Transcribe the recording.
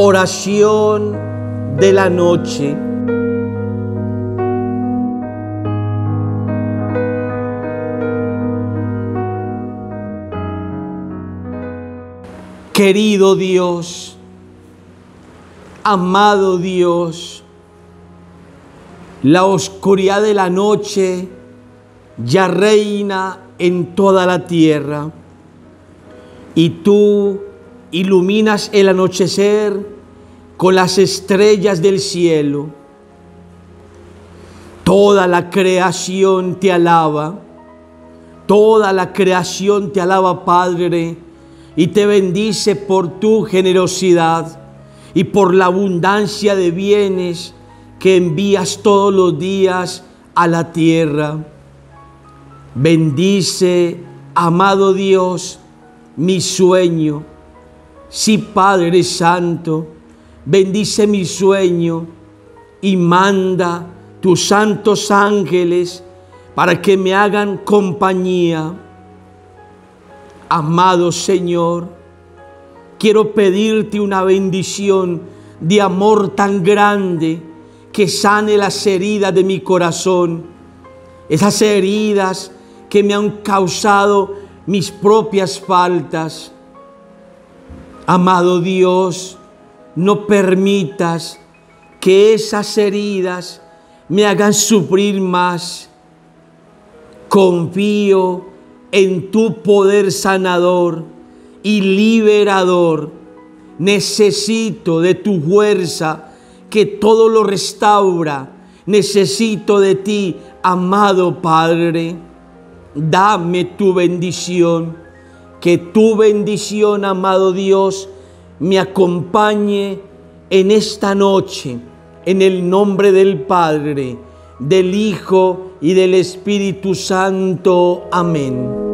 Oración de la noche. Querido Dios, amado Dios, la oscuridad de la noche ya reina en toda la tierra y tú iluminas el anochecer con las estrellas del cielo. Toda la creación te alaba, toda la creación te alaba, Padre, y te bendice por tu generosidad y por la abundancia de bienes que envías todos los días a la tierra. Bendice, amado Dios, mi sueño Sí, Padre Santo, bendice mi sueño y manda tus santos ángeles para que me hagan compañía. Amado Señor, quiero pedirte una bendición de amor tan grande que sane las heridas de mi corazón, esas heridas que me han causado mis propias faltas Amado Dios, no permitas que esas heridas me hagan sufrir más. Confío en tu poder sanador y liberador. Necesito de tu fuerza que todo lo restaura. Necesito de ti, amado Padre. Dame tu bendición que tu bendición, amado Dios, me acompañe en esta noche, en el nombre del Padre, del Hijo y del Espíritu Santo. Amén.